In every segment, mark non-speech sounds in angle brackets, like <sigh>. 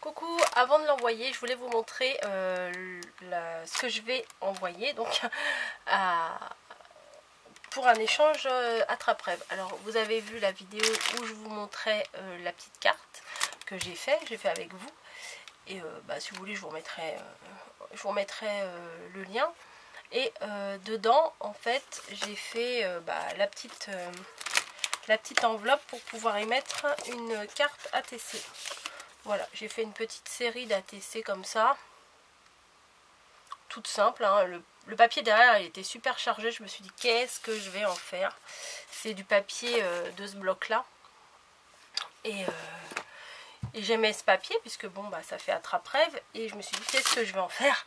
Coucou, avant de l'envoyer, je voulais vous montrer euh, ce que je vais envoyer donc <laughs> pour un échange euh, attrape-rêve. Alors, vous avez vu la vidéo où je vous montrais euh, la petite carte que j'ai fait, j'ai fait avec vous. Et bah, si vous voulez, je vous remettrai, je vous remettrai le lien. Et dedans, en fait, j'ai fait bah, la, petite, la petite enveloppe pour pouvoir y mettre une carte ATC. Voilà, j'ai fait une petite série d'ATC comme ça. Toute simple. Hein. Le, papier derrière, il était super chargé. Je me suis dit, qu'est-ce que je vais en faire? C'est du papier euh, de ce bloc-là. Et, euh, et j'aimais ce papier, puisque bon, bah, ça fait attrape-rêve. Et je me suis dit, qu'est-ce que je vais en faire?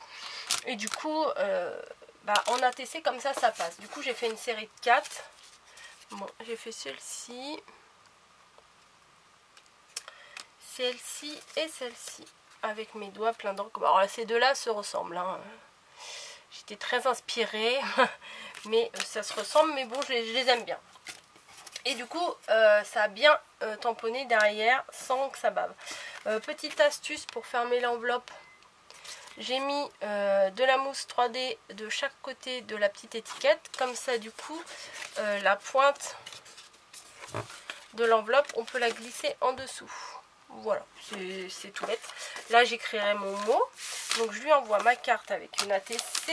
Et du coup, euh, bah, en ATC, comme ça, ça passe. Du coup, j'ai fait une série de 4. Bon, j'ai fait celle-ci celle-ci et celle-ci avec mes doigts pleins d'encre. Alors ces deux-là se ressemblent. Hein. J'étais très inspirée, <laughs> mais euh, ça se ressemble, mais bon, je les, aime bien. Et du coup, euh, ça a bien euh, tamponné derrière sans que ça bave. petite astuce pour fermer l'enveloppe. J'ai mis de la mousse 3D de chaque côté de la petite étiquette. Comme ça, du coup, la pointe de l'enveloppe, on peut la glisser en dessous. Voilà, c'est tout bête. Là, j'écrirai mon mot. Donc, je lui envoie ma carte avec une ATC.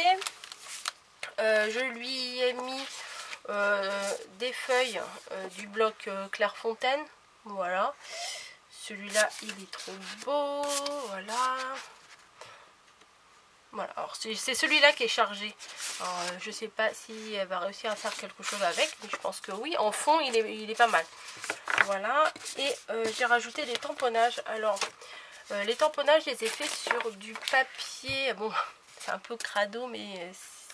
Euh, je lui ai mis euh, des feuilles euh, du bloc Clairefontaine. Voilà. Celui-là, il est trop beau. Voilà. Voilà, alors c'est celui-là qui est chargé. Je sais pas si elle va réussir à faire quelque chose avec, mais je pense que oui. En fond, il est, il est pas mal. Voilà, et euh, j'ai rajouté des tamponnages. Alors, euh, les tamponnages, je les ai faits sur du papier. Bon, <laughs> c'est un peu crado, mais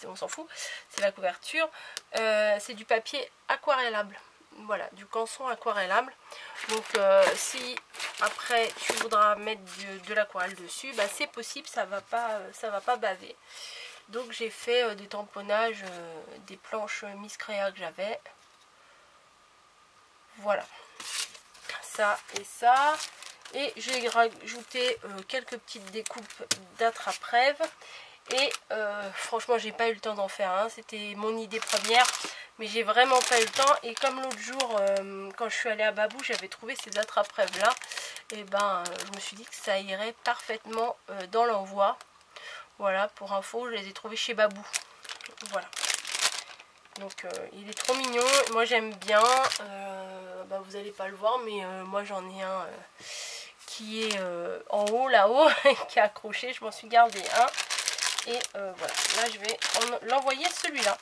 on s'en fout. C'est la couverture. Euh, c'est du papier aquarellable. Voilà, du canson aquarellable. Donc, si après tu voudras mettre de, l'aquarelle dessus, bah, c'est possible, ça va pas, ça va pas baver. Donc, j'ai fait des tamponnages des planches Miss Crea que j'avais. Voilà ça et ça. Et j'ai rajouté euh, quelques petites découpes d'attrape-rêve. Et euh, franchement, j'ai pas eu le temps d'en faire un. C'était mon idée première. Mais j'ai vraiment pas eu le temps. Et comme l'autre jour, euh, quand je suis allée à Babou, j'avais trouvé ces attrape-rêves là. Et ben, je me suis dit que ça irait parfaitement dans l'envoi. Voilà, pour info, je les ai trouvés chez Babou. Voilà. Donc, il est trop mignon. Moi, j'aime bien. Bah, vous n'allez pas le voir, mais euh, moi j'en ai un euh, qui est euh, en haut là-haut, <laughs> qui est accroché, je m'en suis gardé un. Et voilà, là je vais l'envoyer celui-là.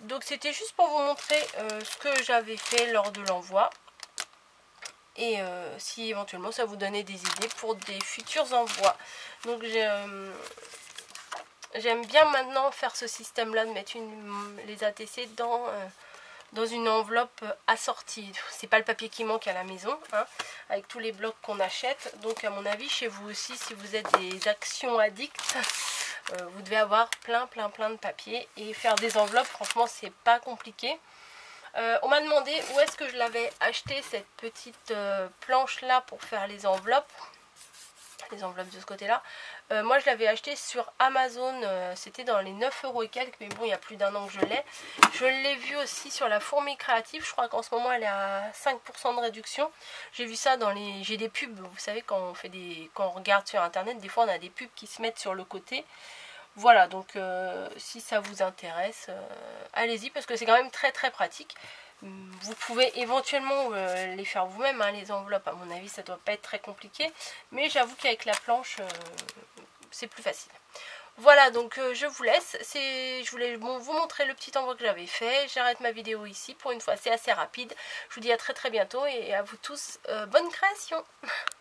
Donc c'était juste pour vous montrer ce que j'avais fait lors de l'envoi. Et si éventuellement ça vous donnait des idées pour des futurs envois. Donc j'aime bien maintenant faire ce système là de mettre les ATC dans dans une enveloppe assortie. C'est pas le papier qui manque à la maison, hein, avec tous les blocs qu'on achète. Donc à mon avis, chez vous aussi, si vous êtes des actions addicts, euh, vous devez avoir plein plein plein de papier. Et faire des enveloppes, franchement, c'est pas compliqué. Euh, on m'a demandé où est-ce que je l'avais acheté cette petite euh, planche là pour faire les enveloppes les enveloppes de ce côté-là. Euh, moi, je l'avais acheté sur Amazon, euh, c'était dans les 9 euros et quelques, mais bon, il y a plus d'un an que je l'ai. Je l'ai vu aussi sur la fourmi créative, je crois qu'en ce moment, elle est à 5% de réduction. J'ai vu ça dans les... J'ai des pubs, vous savez, quand on, fait des... quand on regarde sur Internet, des fois, on a des pubs qui se mettent sur le côté. Voilà, donc euh, si ça vous intéresse, allez-y, parce que c'est quand même très très pratique. Vous pouvez éventuellement euh, les faire vous-même, hein, les enveloppes. À mon avis, ça doit pas être très compliqué. Mais j'avoue qu'avec la planche, euh, c'est plus facile. Voilà, donc euh, je vous laisse. Je voulais vous montrer le petit envoi que j'avais fait. J'arrête ma vidéo ici. Pour une fois, c'est assez rapide. Je vous dis à très très bientôt et à vous tous, bonne création <laughs>